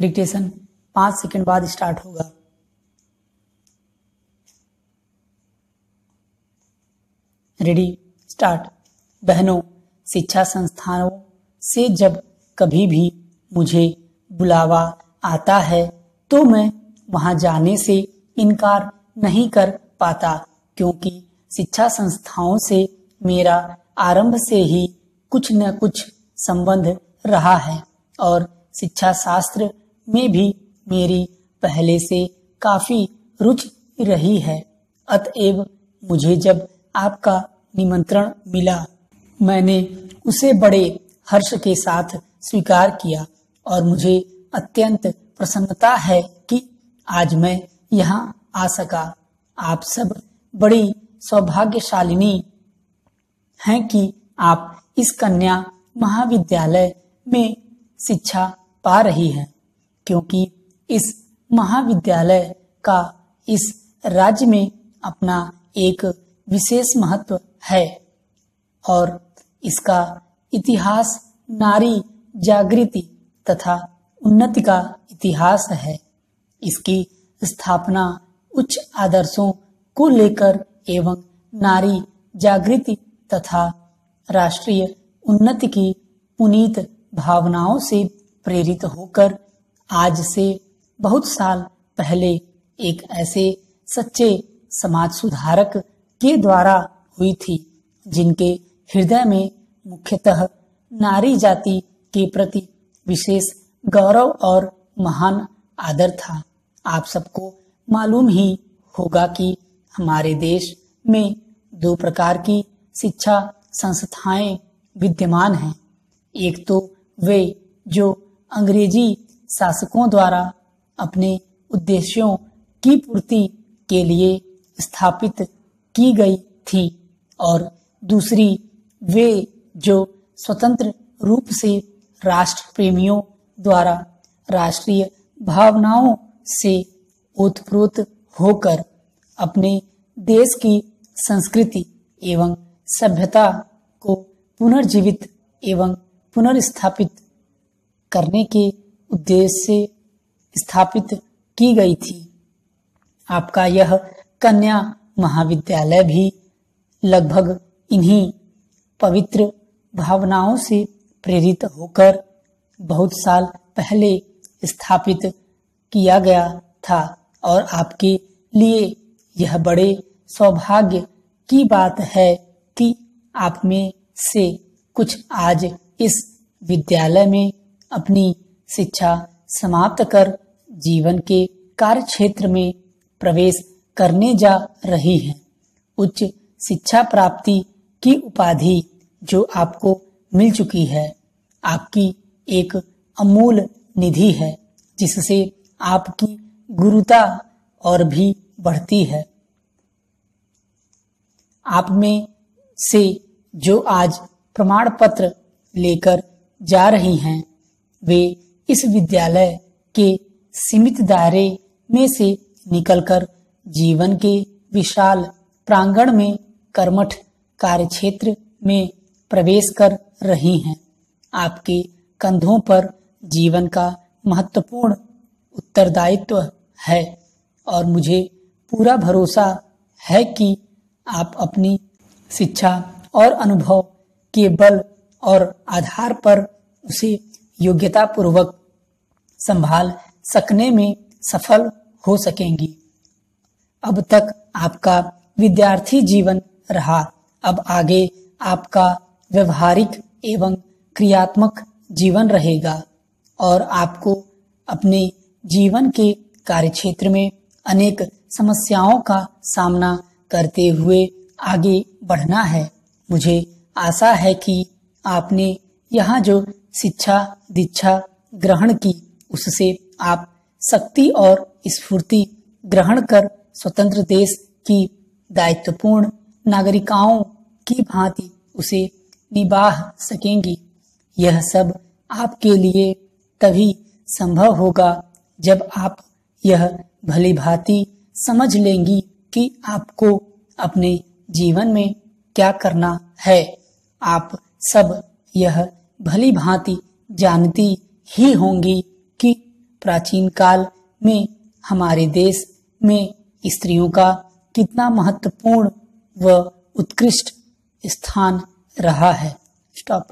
Dictation पाँच second बाद start होगा। रेडी स्टार्ट बहनों, शिक्षा संस्थानों से जब कभी भी मुझे बुलावा आता है तो मैं वहाँ जाने से इनकार नहीं कर पाता, क्योंकि शिक्षा संस्थाओं से मेरा आरंभ से ही कुछ न कुछ संबंध रहा है, और शिक्षा शास्त्र में भी मेरी पहले से काफ़ी रुचि रही है। अतएव मुझे जब आपका निमंत्रण मिला, मैंने उसे बड़े हर्ष के साथ स्वीकार किया और मुझे अत्यंत प्रसन्नता है कि आज मैं यहाँ आ सका। आप सब बड़ी सौभाग्यशालिनी हैं कि आप इस कन्या महाविद्यालय में शिक्षा पा रही हैं। क्योंकि इस महाविद्यालय का इस राज्य में अपना एक विशेष महत्व है और इसका इतिहास नारी जागृति तथा उन्नति का इतिहास है। इसकी स्थापना उच्च आदर्शों को लेकर एवं नारी जागृति तथा राष्ट्रीय उन्नति की पुनीत भावनाओं से प्रेरित होकर आज से बहुत साल पहले एक ऐसे सच्चे समाज सुधारक के द्वारा हुई थी, जिनके हृदय में मुख्यतः नारी जाति के प्रति विशेष गौरव और महान आदर था। आप सबको मालूम ही होगा कि हमारे देश में दो प्रकार की शिक्षा संस्थाएँ विद्यमान हैं। एक तो वे जो अंग्रेज़ी शासकों द्वारा अपने उद्देश्यों की पूर्ति के लिए स्थापित की गई थी और दूसरी, वे जो स्वतंत्र रूप से राष्ट्र प्रेमियों द्वारा राष्ट्रीय भावनाओं से ओतप्रोत होकर अपने देश की संस्कृति एवं सभ्यता को पुनर्जीवित एवं पुनर्स्थापित करने के उद्देश्य स्थापित की गई थी। आपका यह कन्या महाविद्यालय भी लगभग इन्हीं पवित्र भावनाओं से प्रेरित होकर बहुत साल पहले स्थापित किया गया था और आपके लिए यह बड़े सौभाग्य की बात है कि आप में से कुछ आज इस विद्यालय में अपनी शिक्षा समाप्त कर जीवन के कार्य क्षेत्र में प्रवेश करने जा रही हैं। उच्च शिक्षा प्राप्ति की उपाधि जो आपको मिल चुकी है, आपकी एक अमूल निधि है, जिससे आपकी गुरुता और भी बढ़ती है। आप में से जो आज प्रमाण पत्र लेकर जा रही हैं, वे इस विद्यालय के सीमित दायरे में से निकलकर जीवन के विशाल प्रांगण में कर्मठ कार्य क्षेत्र में प्रवेश कर रही हैं। आपके कंधों पर जीवन का महत्वपूर्ण उत्तरदायित्व है और मुझे पूरा भरोसा है कि आप अपनी शिक्षा और अनुभव के बल और आधार पर उसे योग्यता पूर्वक संभाल सकने में सफल हो सकेंगी। अब तक आपका विद्यार्थी जीवन रहा। अब आगे आपका व्यवहारिक एवं क्रियात्मक जीवन रहेगा और आपको अपने जीवन के कार्यक्षेत्र में अनेक समस्याओं का सामना करते हुए आगे बढ़ना है। मुझे आशा है कि आपने यहाँ जो शिक्षा दीक्षा ग्रहण की उससे आप शक्ति और स्फूर्ति ग्रहण कर स्वतंत्र देश की दायित्वपूर्ण नागरिकाओं की भांति उसे निबाह सकेंगी। यह सब आपके लिए तभी संभव होगा जब आप यह भली भांति समझ लेंगी कि आपको अपने जीवन में क्या करना है। आप सब यह भली भांति जानती ही होंगी। प्राचीन काल में हमारे देश में स्त्रियों का कितना महत्वपूर्ण व उत्कृष्ट स्थान रहा है। स्टॉप